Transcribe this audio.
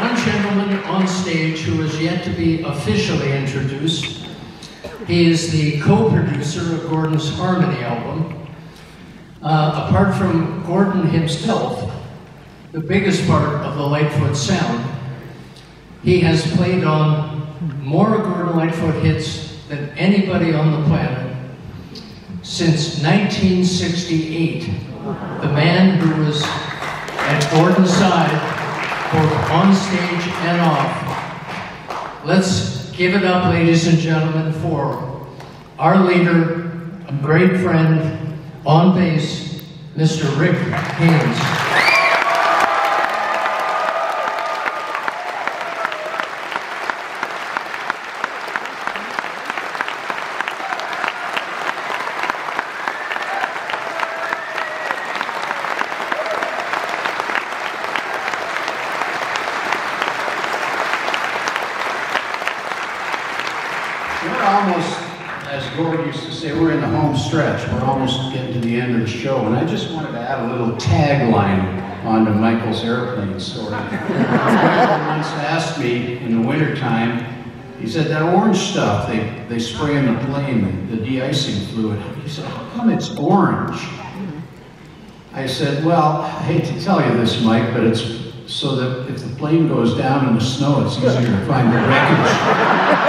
one gentleman on stage who is yet to be officially introduced. He is the co-producer of Gordon's Harmony album. Uh, apart from Gordon himself, the biggest part of the Lightfoot sound, he has played on more Gordon Lightfoot hits than anybody on the planet since 1968. The man who was at Gordon's side, both on stage and off. Let's give it up, ladies and gentlemen, for our leader, a great friend, on bass, Mr. Rick Haynes. We're almost, as Gord used to say, we're in the home stretch. We're almost getting to the end of the show, and I just wanted to add a little tagline onto Michael's airplane story. Michael once asked me in the wintertime, he said, that orange stuff they, they spray in the plane, the, the de-icing fluid, he said, how come it's orange? I said, well, I hate to tell you this, Mike, but it's so that if the plane goes down in the snow, it's easier to find the wreckage.